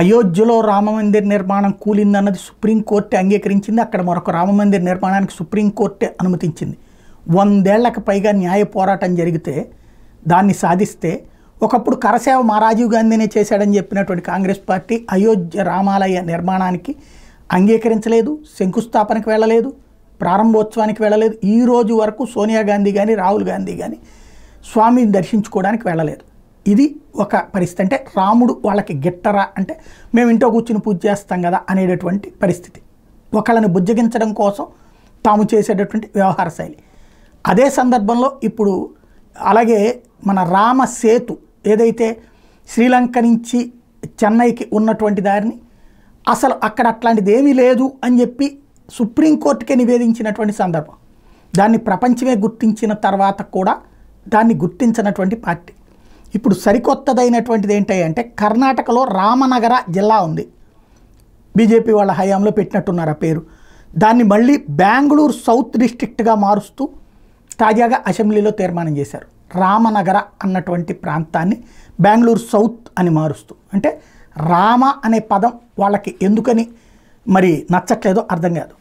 అయోధ్యలో రామమందిర్ నిర్మాణం కూలిందన్నది సుప్రీంకోర్టు అంగీకరించింది. అక్కడ మరొక రామమందిర్ నిర్మాణానికి సుప్రీంకోర్టే అనుమతించింది. వందేళ్ళకు పైగా న్యాయ పోరాటం జరిగితే దాన్ని సాధిస్తే ఒకప్పుడు కరసేవ మా రాజీవ్ గాంధీనే చేశాడని చెప్పినటువంటి కాంగ్రెస్ పార్టీ అయోధ్య రామాలయ నిర్మాణానికి అంగీకరించలేదు శంకుస్థాపనకు వెళ్ళలేదు ప్రారంభోత్సవానికి వెళ్ళలేదు. ఈ రోజు వరకు సోనియా గాంధీ కానీ రాహుల్ గాంధీ కానీ స్వామిని దర్శించుకోవడానికి వెళ్ళలేదు. ఇది ఒక పరిస్థితి. అంటే రాముడు వాళ్ళకి గిట్టరా? అంటే మేము ఇంట్లో కూర్చుని పూజ చేస్తాం కదా అనేటటువంటి పరిస్థితి. ఒకళ్ళని బుజ్జగించడం కోసం తాము చేసేటటువంటి వ్యవహార శైలి. అదే సందర్భంలో ఇప్పుడు అలాగే మన రామ సేతు ఏదైతే శ్రీలంక నుంచి చెన్నైకి ఉన్నటువంటి దారిని అసలు అక్కడ అట్లాంటిది ఏమీ లేదు అని చెప్పి సుప్రీంకోర్టుకే నివేదించినటువంటి సందర్భం. దాన్ని ప్రపంచమే గుర్తించిన తర్వాత కూడా దాన్ని గుర్తించినటువంటి పార్టీ. ఇప్పుడు సరికొత్తదైనటువంటిది ఏంటి అంటే కర్ణాటకలో రామనగర జిల్లా ఉంది. బీజేపీ వాళ్ళ హయాంలో పెట్టినట్టున్నారు ఆ పేరు. దాన్ని మళ్ళీ బెంగళూరు సౌత్ డిస్ట్రిక్ట్గా మారుస్తూ తాజాగా అసెంబ్లీలో తీర్మానం చేశారు. రామనగర అన్నటువంటి ప్రాంతాన్ని బెంగళూరు సౌత్ అని మారుస్తూ. అంటే రామ అనే పదం వాళ్ళకి ఎందుకని మరి నచ్చట్లేదో అర్థం కాదు.